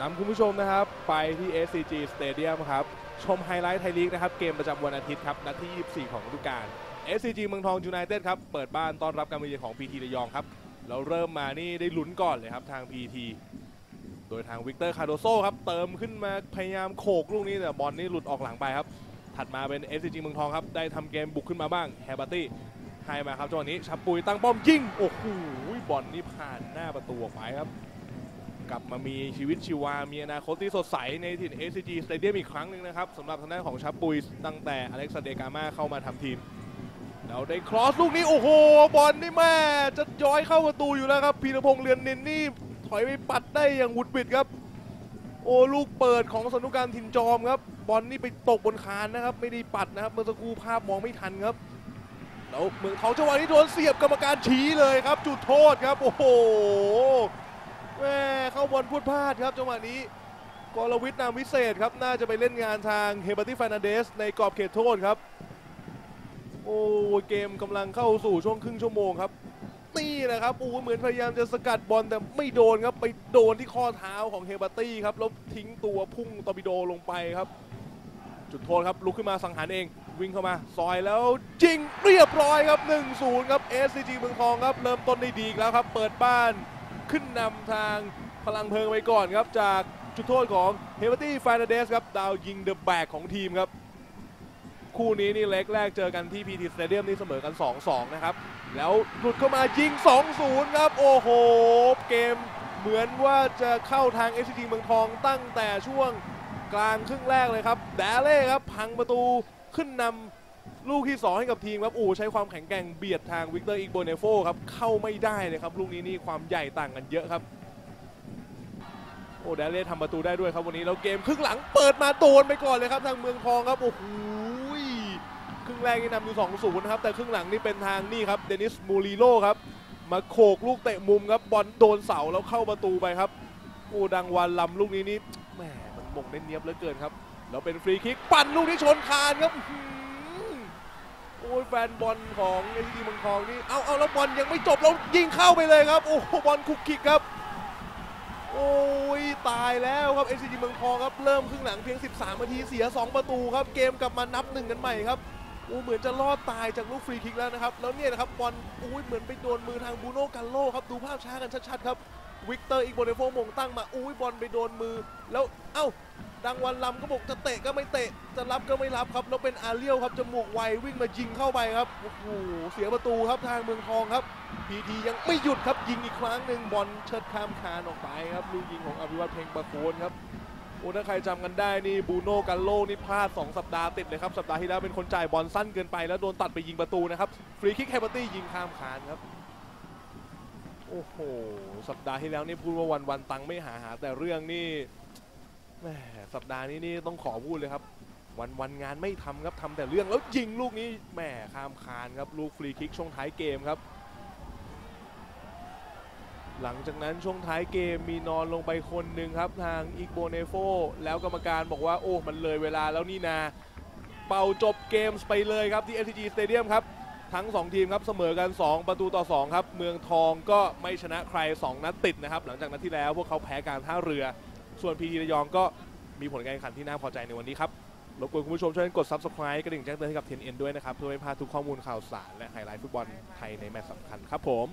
นำคุณผู้ชมนะครับ ไปที่ SCG Stadium ครับ ชมไฮไลท์ไทยลีกนะครับ เกมประจำวันอาทิตย์ครับนัดที่ 24 ของฤดูกาล SCG เมืองทองยูไนเต็ดครับ เปิดบ้านต้อนรับการมาเยือนของ PT ระยองครับแล้วเริ่มมานี่ได้ลุ้นก่อนเลยครับทาง PT โดยทางวิกเตอร์คาร์โดโซครับ เติมขึ้นมาพยายามโขกลูกนี้แต่บอลนี่หลุดออกหลังไปครับ ถัดมาเป็น SCG เมืองทองครับ ได้ทำเกมบุกขึ้นมาบ้างเฮเบอร์ตี้ให้มาครับจังหวะนี้ชัปปุยส์ตั้งป้อมยิงโอ้โหบอลนี่ผ่านหน้าประตูออกไปครับ ลับมามีชีวิตชีวา มีอนาคตที่สดใสในถิ่น SCG Stadium อีกครั้งหนึ่งนะครับสำหรับทางด้านของชัปปุยส์ตั้งแต่อเล็กซานเดร์กามาเข้ามาทำทีมแล้วได้ cross ลูกนี้ โอ้โห บอลนี่แทบจะย้อยเข้าประตูอยู่แล้วครับพีรพงษ์เรือนนินทร์นี่ ถอยไปปัดได้อย่างหวุดหวิดครับ โอ้ลูกเปิดของศนุกรานต์ ถิ่นจอมครับ บอลนี่ไปตกบนคานนะครับ ไม่ได้ปัดนะครับ เมื่อสักครู่ภาพมองไม่ทันครับ แล้วเมืองทองจังหวะนี้โดนเสียบกรรมการชี้เลยครับ จุดโทษครับ โอ้โห เข้าบอลผิดพลาดครับจังหวะนี้กรวิทย์นามวิเศษครับน่าจะไปเล่นงานทางเฮเบอร์ตี้เฟอร์นานเดส ในกรอบเขตโทษครับ โอ้เกมกำลังเข้าสู่ช่วงครึ่งชั่วโมงครับนี่แหละครับโอ้เหมือนพยายามจะสกัดบอลแต่ไม่โดนครับไปโดนที่ข้อเท้าของเฮเบอร์ตี้ครับแล้วทิ้งตัวพุ่งตอร์ปิโดลงไปครับ จุดโทษครับลุกขึ้นมาสังหารเอง วิ่งเข้ามา ซอยแล้วจิงเรียบร้อยครับ 1-0 ครับ SCG เมืองทองครับ เริ่มต้นได้ดีแล้วครับ เปิดบ้านขึ้นนำทาง พลังเพลิงไปก่อนครับ จากจุดโทษของเฮเบอร์ตี้ฟานาเดสครับ ดาวยิงเดอะแบกของทีมครับ คู่นี้นี่เล็กแรกเจอกันที่พีทีสเตเดียมนี่เสมอกัน 2-2 นะครับ แล้วหลุดเข้ามายิง 2-0 ครับ โอ้โห เกมเหมือนว่าจะเข้าทาง SCG เมืองทองตั้งแต่ช่วงกลางครึ่งแรกเลยครับ แดเล่ครับ พังประตูขึ้นนำลูกที่ 2 ให้กับทีมครับโอ้ใช้ความแข็งแกร่งเบียดทางวิกเตอร์อีกโบเนโฟครับ เข้าไม่ได้เลยครับ ลูกนี้นี่ความใหญ่ต่างกันเยอะครับ อ้แดเล่ทำประตูได้ด้วยครับวันนี้แล้วเกมครึ่งหลังเปิดมาโดนไปก่อนเลยครับทางเมืองทองครับโอ้โหครึ่งแรกนี่นำอยู่2-0นะครับแต่ครึ่งหลังนี่เป็นทางนี่ครับเดนิสมูริโลครับมาโขกลูกเตะมุมครับบอลโดนเสาแล้วเข้าประตูไปครับโอ้ดังวันลำลูกนี้นี่แหมมันมงได้เนียบเหลือเกินครับแล้วเป็นฟรีคิกปั่นลูกนี้ชนคานครับโอ้ยแฟนบอลของเอทีเมืองทองนี่เอาเอาแล้วบอลยังไม่จบแล้วยิงเข้าไปเลยครับโอ้โหบอลคุกคิกครับ โอ้ยตายแล้วครับ SCG เมืองทองครับเริ่มครึ่งหลังเพียง 13นาทีเสีย 2 ประตูครับเกมกลับมานับหนึ่งกันใหม่ครับโอ้เหมือนจะรอดตายจากลูกฟรีคิกแล้วนะครับแล้วเนี่ยนะครับบอลโอ้ยเหมือนไปโดนมือทางบูโน่กันโลครับดูภาพช้ากันชัดๆครับวิกเตอร์อีกโบเนโฟมงตั้งมาอุ้ยบอลไปโดนมือ แล้วเอ้าดังวันลัมก็บอกจะเตะก็ไม่เตะจะรับก็ไม่รับครับแล้วเป็นอาเรียวครับจมูกไววิ่งมายิงเข้าไปครับโอ้โหเสียประตูครับทางเมืองทองครับพีทีทียังไม่หยุดครับ ยิงอีกครั้งหนึ่งบอลเชิดข้ามคานออกไปครับลูกยิงของอภิวัตเพ็งประโคนครับโอ้ถ้าใครจำกันได้นี่บรูโน่กัลโล่นี่พลาด 2 สัปดาห์ติดเลยครับ สัปดาห์ที่แล้วเป็นคนจ่ายบอลสั้นเกินไป แล้วโดนตัดไปยิงประตูนะครับ ฟรีคิกเฮแบร์ตี้ยิงข้ามคานครับ โอ้โห สัปดาห์ที่แล้วนี่พูดว่าวันวันตังไม่หาหา แต่เรื่องนี่แหมสัปดาห์นี้นี่ต้องขอพูดเลยครับ วันวันงานไม่ทำครับทำแต่เรื่องแล้วยิงลูกนี้แหมข้ามคานครับลูกฟรีคิกช่วงท้ายเกมครับ หลังจากนั้นช่วงท้ายเกมมีนอนลงไปคนหนึ่งครับ ทางอีกโบเนโฟแล้วกรรมการบอกว่าโอ้ มันเลยเวลาแล้วนี่นา เป่าจบเกมส์ไปเลยครับที่ FTG Stadium ครับ ทั้ง 2 ทีมครับ เสมอกัน 2 ประตูต่อ 2 ครับ เมืองทองก็ไม่ชนะใคร 2 นัดติดนะครับ หลังจากนัดที่แล้วพวกเขาแพ้การท่าเรือ ส่วนพีทีระยองก็มีผลการแข่งขันที่น่าพอใจในวันนี้ครับรบกวนคุณผู้ชมช่วยกด subscribe กระดิ่งแจ้งเตือนให้กับ TNN ด้วยนะครับ เพื่อไม่พลาดทุกข้อมูลข่าวสารและไฮไลท์ฟุตบอลไทยในแมตช์สำคัญครับผม